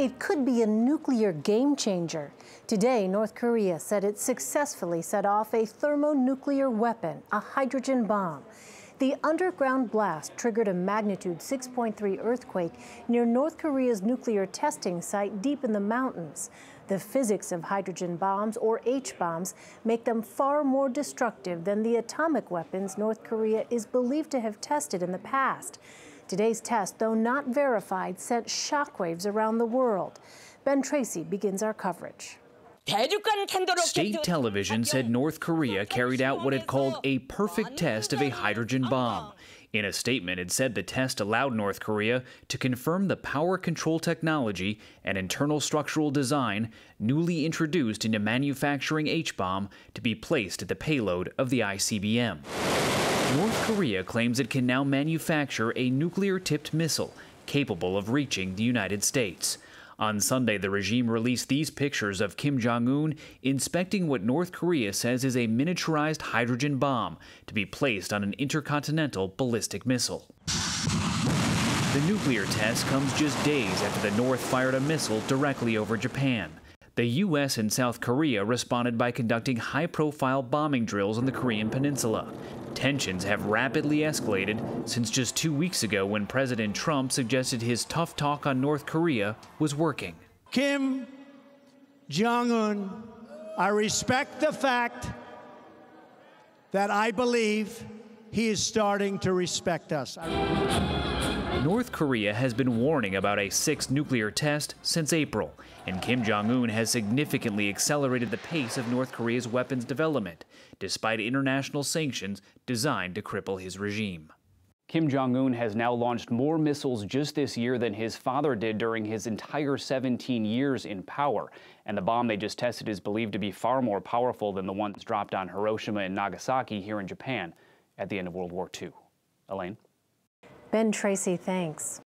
It could be a nuclear game changer. Today, North Korea said it successfully set off a thermonuclear weapon, a hydrogen bomb. The underground blast triggered a magnitude 6.3 earthquake near North Korea's nuclear testing site deep in the mountains. The physics of hydrogen bombs, or H-bombs, make them far more destructive than the atomic weapons North Korea is believed to have tested in the past. Today's test, though not verified, sent shockwaves around the world. Ben Tracy begins our coverage. State television said North Korea carried out what it called a perfect test of a hydrogen bomb. In a statement, it said the test allowed North Korea to confirm the power control technology and internal structural design newly introduced into manufacturing H-bomb to be placed at the payload of the ICBM. North Korea claims it can now manufacture a nuclear-tipped missile capable of reaching the United States. On Sunday, the regime released these pictures of Kim Jong un inspecting what North Korea says is a miniaturized hydrogen bomb to be placed on an intercontinental ballistic missile. The nuclear test comes just days after the North fired a missile directly over Japan. The U.S. and South Korea responded by conducting high profile bombing drills on the Korean peninsula. Tensions have rapidly escalated since just two weeks ago when President Trump suggested his tough talk on North Korea was working. Kim Jong un, I respect the fact that I believe he is starting to respect us. North Korea has been warning about a sixth nuclear test since April, and Kim Jong un has significantly accelerated the pace of North Korea's weapons development, despite international sanctions designed to cripple his regime. Kim Jong un has now launched more missiles just this year than his father did during his entire 17 years in power. And the bomb they just tested is believed to be far more powerful than the ones dropped on Hiroshima and Nagasaki here in Japan at the end of World War II. Elaine? Ben Tracy, thanks.